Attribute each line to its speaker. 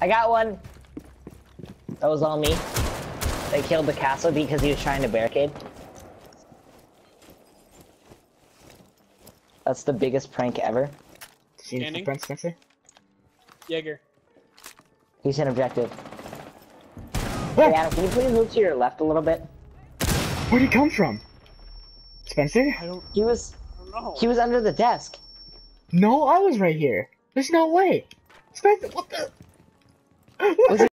Speaker 1: I got one. That was all me. They killed the castle because he was trying to barricade. That's the biggest prank ever.
Speaker 2: Standing.
Speaker 3: Spencer?
Speaker 2: Jaeger.
Speaker 1: He's an objective.
Speaker 3: Ah!
Speaker 1: Hey Adam, can you please move to your left a little bit?
Speaker 3: Where'd he come from? Spencer?
Speaker 2: I don't,
Speaker 1: He was
Speaker 2: I don't know.
Speaker 1: he was under the desk.
Speaker 3: No, I was right here. There's no way. Spencer, what the?